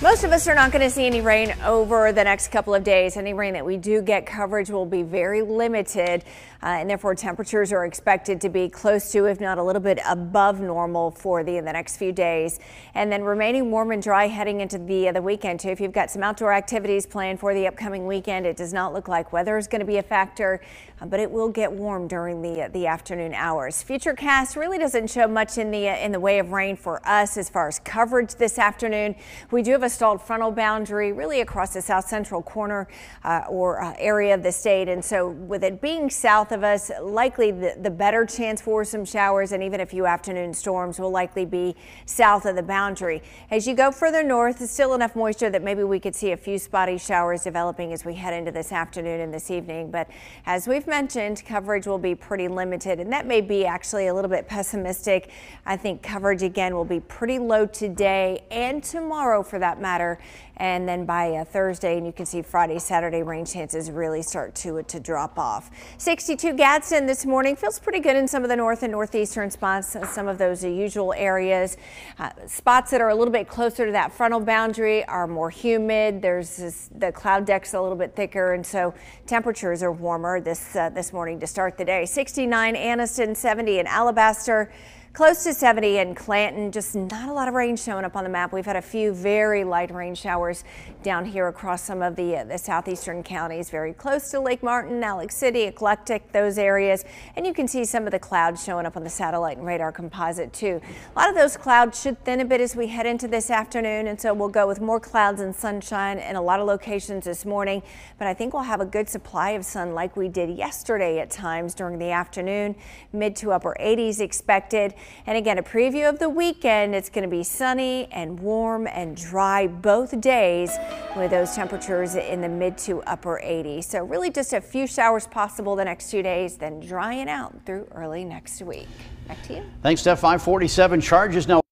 Most of us are not going to see any rain over the next couple of days. Any rain that we do get coverage will be very limited uh, and therefore temperatures are expected to be close to if not a little bit above normal for the, the next few days and then remaining warm and dry heading into the, uh, the weekend too. If you've got some outdoor activities planned for the upcoming weekend, it does not look like weather is going to be a factor, uh, but it will get warm during the, uh, the afternoon hours. Futurecast really doesn't show much in the, uh, in the way of rain for us as far as coverage this afternoon. We do have a a stalled frontal boundary really across the south central corner uh, or uh, area of the state. And so with it being south of us, likely the, the better chance for some showers and even a few afternoon storms will likely be south of the boundary. As you go further north, there's still enough moisture that maybe we could see a few spotty showers developing as we head into this afternoon and this evening. But as we've mentioned, coverage will be pretty limited and that may be actually a little bit pessimistic. I think coverage again will be pretty low today and tomorrow for that matter. And then by uh, Thursday, and you can see Friday, Saturday, rain chances really start to, to drop off. 62 Gadsden this morning feels pretty good in some of the north and northeastern spots, uh, some of those uh, usual areas. Uh, spots that are a little bit closer to that frontal boundary are more humid. There's this, the cloud deck's a little bit thicker, and so temperatures are warmer this, uh, this morning to start the day. 69 Anniston, 70 in Alabaster. Close to 70 in Clanton, just not a lot of rain showing up on the map. We've had a few very light rain showers down here across some of the, uh, the southeastern counties, very close to Lake Martin, Alex City, Eclectic, those areas. And you can see some of the clouds showing up on the satellite and radar composite too. A lot of those clouds should thin a bit as we head into this afternoon. And so we'll go with more clouds and sunshine in a lot of locations this morning. But I think we'll have a good supply of sun like we did yesterday at times during the afternoon. Mid to upper 80s expected. And again, a preview of the weekend. It's going to be sunny and warm and dry both days with those temperatures in the mid to upper 80s. So really just a few showers possible the next two days, then drying out through early next week. Back to you. Thanks, Steph. 547 charges now.